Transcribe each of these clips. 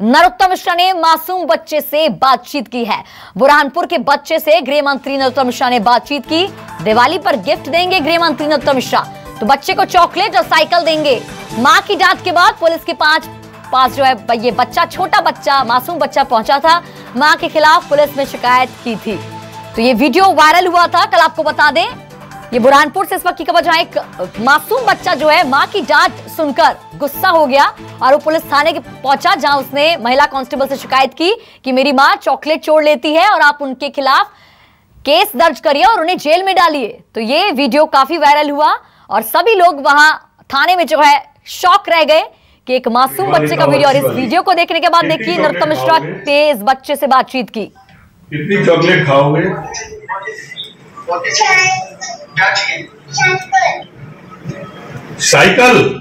नरोत्तम मिश्रा ने मासूम बच्चे से बातचीत की है। बुरहानपुर के बच्चे से गृह मंत्री नरोत्तम मिश्रा ने बातचीत की। दिवाली पर गिफ्ट देंगे गृह मंत्री नरोत्तम मिश्रा तो बच्चे को चॉकलेट और साइकिल देंगे। माँ की डांट के बाद पुलिस के पाँच पास जो है ये बच्चा, छोटा बच्चा, मासूम बच्चा पहुँचा था। माँ के खिलाफ पुलिस में शिकायत की थी। तो ये वीडियो वायरल हुआ था, कल आपको बता दें। ये बुरहानपुर से इस वक्त की खबर जहाँ एक मासूम बच्चा जो है माँ की डांट सुनकर गुस्सा हो गया। और वो पुलिस थाने के पहुँचा जहाँ उसने महिला कांस्टेबल से शिकायत की कि मेरी माँ चॉकलेट चोर लेती है और आप उनके खिलाफ केस दर्ज करिए और उन्हें जेल में डालिए। तो ये वीडियो काफ़ी वायरल हुआ और सभी लोग वहाँ थाने में जो है शॉक रह गए कि एक मासूम बच्चे का वीडियो और इस वीडियो को देखने के बाद देखिए नरोत्तम मिश्रा इस बच्चे से बातचीत की। कितनी चॉकलेट खाओगे? साइकिल।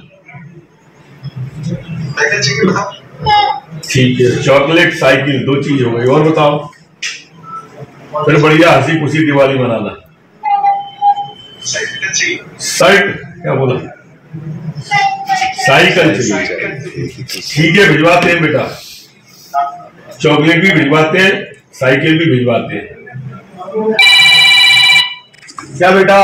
ठीक है, चॉकलेट साइकिल, दो चीज़ हो गई। और बताओ। फिर बढ़िया हँसी खुशी दिवाली मनाना। शर्ट क्या बोला? साइकिल चाहिए। ठीक है, भिजवाते हैं बेटा। चॉकलेट भी भिजवाते हैं, साइकिल भी भिजवाते हैं। क्या बेटा?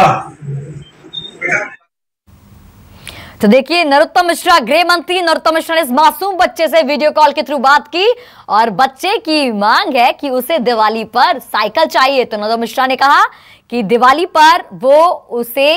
तो देखिए, नरोत्तम मिश्रा, गृह मंत्री नरोत्तम मिश्रा ने इस मासूम बच्चे से वीडियो कॉल के थ्रू बात की और बच्चे की मांग है कि उसे दिवाली पर साइकिल चाहिए। तो नरोत्तम मिश्रा ने कहा कि दिवाली पर वो उसे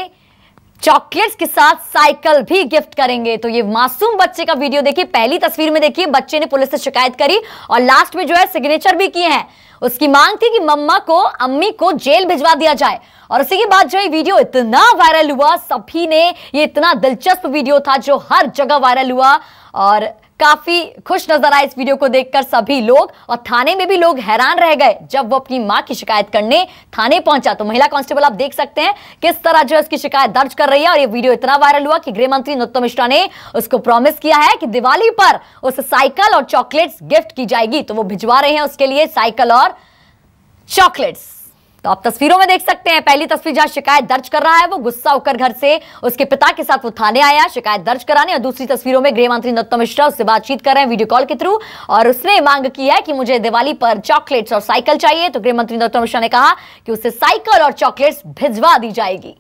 चॉकलेट्स के साथ साइकिल भी गिफ्ट करेंगे। तो ये मासूम बच्चे का वीडियो देखिए, पहली तस्वीर में देखिए, बच्चे ने पुलिस से शिकायत करी और लास्ट में जो है सिग्नेचर भी किए हैं। उसकी मांग थी कि मम्मा को, अम्मी को जेल भिजवा दिया जाए। और उसी के बाद जो ये वीडियो इतना वायरल हुआ, सभी ने ये इतना दिलचस्प वीडियो था जो हर जगह वायरल हुआ। और काफ़ी खुश नज़र आए इस वीडियो को देखकर सभी लोग और थाने में भी लोग हैरान रह गए जब वो अपनी माँ की शिकायत करने थाने पहुँचा। तो महिला कांस्टेबल, आप देख सकते हैं किस तरह जो है उसकी शिकायत दर्ज कर रही है और ये वीडियो इतना वायरल हुआ कि गृह मंत्री नरोत्तम मिश्रा ने उसको प्रॉमिस किया है कि दिवाली पर उस साइकिल और चॉकलेट्स गिफ्ट की जाएगी। तो वो भिजवा रहे हैं उसके लिए साइकिल और चॉकलेट्स तो आप तस्वीरों में देख सकते हैं, पहली तस्वीर जहाँ शिकायत दर्ज कर रहा है, वो गुस्सा होकर घर से उसके पिता के साथ वो थाने आया, शिकायत दर्ज कराने और दूसरी तस्वीरों में गृह मंत्री नरोत्तम मिश्रा उससे बातचीत कर रहे हैं वीडियो कॉल के थ्रू और उसने मांग की है कि मुझे दिवाली पर चॉकलेट्स और साइकिल चाहिए तो गृह मंत्री नरोत्तम मिश्रा ने कहा कि उसे साइकिल और चॉकलेट्स भिजवा दी जाएगी।